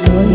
enjoy